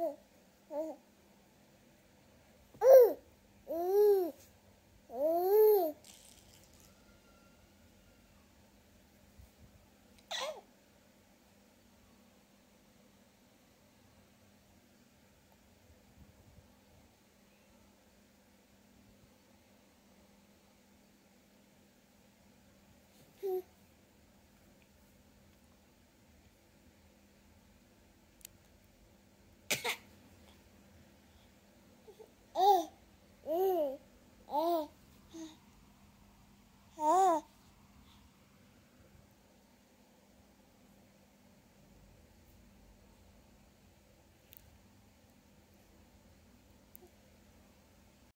Oh.